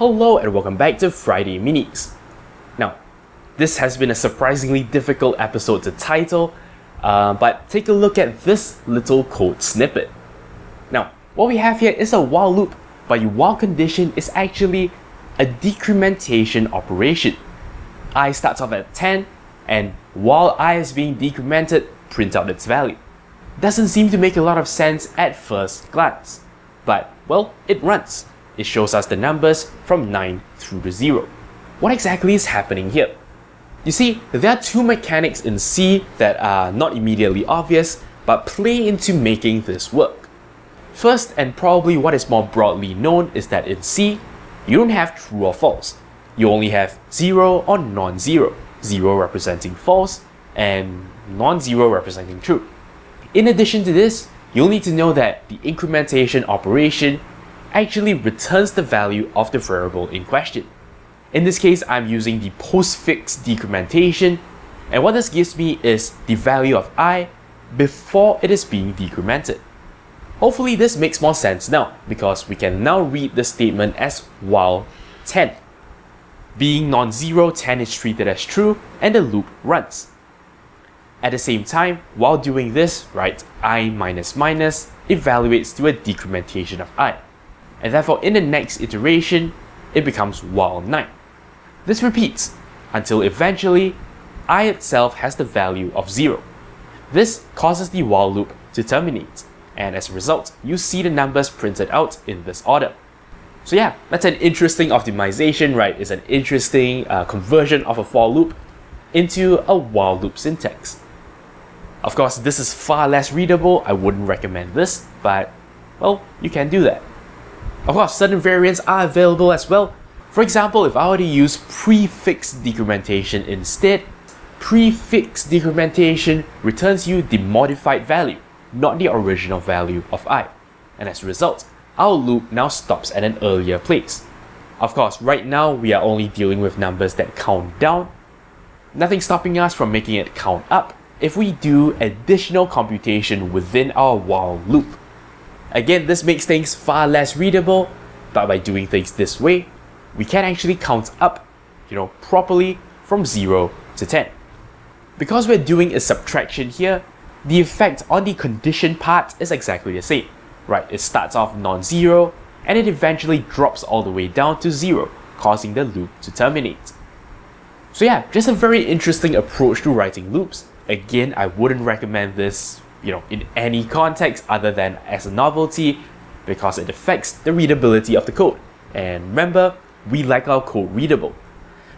Hello and welcome back to Friday Minis. Now, this has been a surprisingly difficult episode to title, uh, but take a look at this little code snippet. Now, what we have here is a while loop, but your while condition is actually a decrementation operation. i starts off at 10, and while i is being decremented, print out its value. Doesn't seem to make a lot of sense at first glance, but well, it runs. It shows us the numbers from 9 through to 0. What exactly is happening here? You see, there are two mechanics in C that are not immediately obvious, but play into making this work. First, and probably what is more broadly known, is that in C, you don't have true or false. You only have 0 or non-zero, 0 representing false, and non-zero representing true. In addition to this, you'll need to know that the incrementation operation actually returns the value of the variable in question. In this case, I'm using the postfix decrementation, and what this gives me is the value of i before it is being decremented. Hopefully this makes more sense now, because we can now read the statement as while 10. Being non-zero, 10 is treated as true, and the loop runs. At the same time, while doing this, right i minus minus evaluates to a decrementation of i. And therefore in the next iteration, it becomes while 9. This repeats until eventually i itself has the value of 0. This causes the while loop to terminate, and as a result, you see the numbers printed out in this order. So yeah, that's an interesting optimization, right? It's an interesting uh, conversion of a for loop into a while loop syntax. Of course, this is far less readable, I wouldn't recommend this, but well, you can do that. Of course, certain variants are available as well. For example, if I were to use prefix decrementation instead, prefix decrementation returns you the modified value, not the original value of i. And as a result, our loop now stops at an earlier place. Of course, right now we are only dealing with numbers that count down, nothing stopping us from making it count up, if we do additional computation within our while loop. Again, this makes things far less readable, but by doing things this way, we can actually count up, you know, properly from 0 to 10. Because we're doing a subtraction here, the effect on the condition part is exactly the same, right? It starts off non-zero, and it eventually drops all the way down to 0, causing the loop to terminate. So yeah, just a very interesting approach to writing loops, Again, I wouldn't recommend this, you know, in any context other than as a novelty because it affects the readability of the code. And remember, we like our code readable.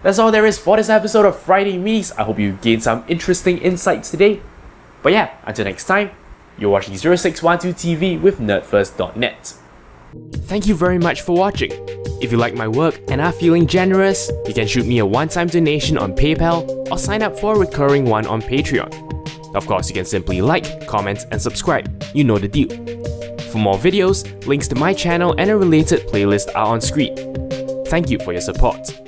That's all there is for this episode of Friday Minis. I hope you gained some interesting insights today. But yeah, until next time, you're watching 0612 TV with nerdfirst.net. Thank you very much for watching. If you like my work and are feeling generous, you can shoot me a one-time donation on PayPal or sign up for a recurring one on Patreon. Of course, you can simply like, comment, and subscribe. You know the deal. For more videos, links to my channel and a related playlist are on screen. Thank you for your support.